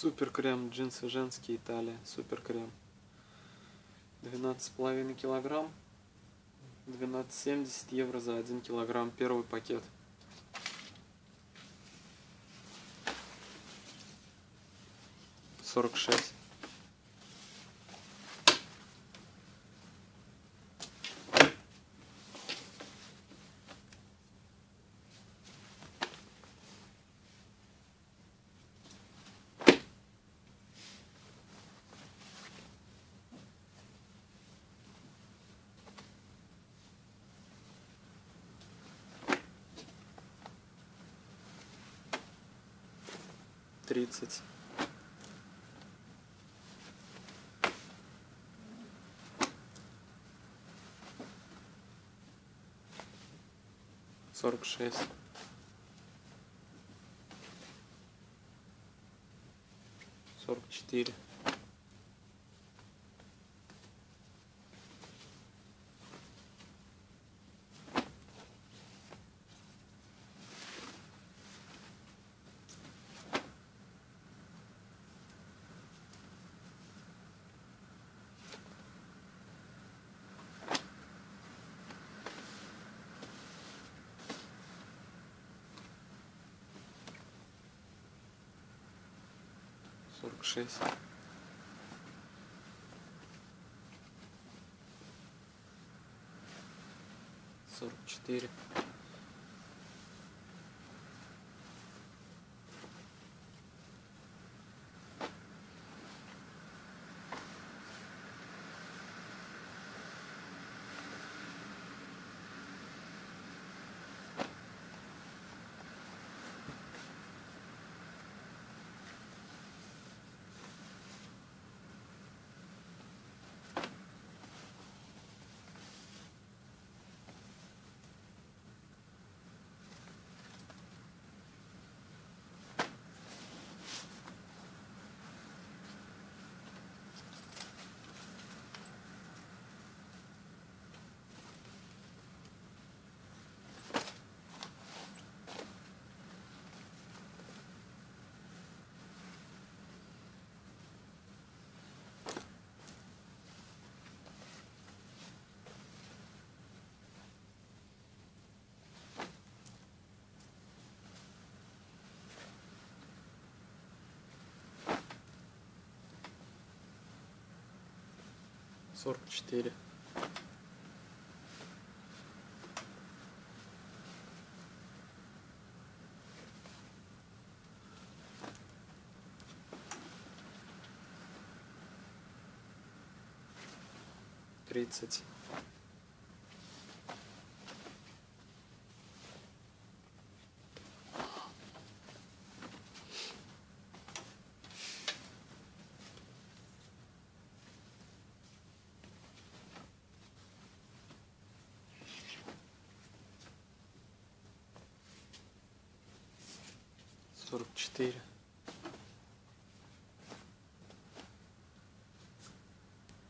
Супер крем джинсы женские Италия. Супер крем. 12,5 килограмм. 12,70 евро за 1 килограмм. Первый пакет. Сорок шесть. Тридцать. Сорок шесть. Сорок четыре сорок шесть. Сорок четыре сорок четыре тридцать сорок четыре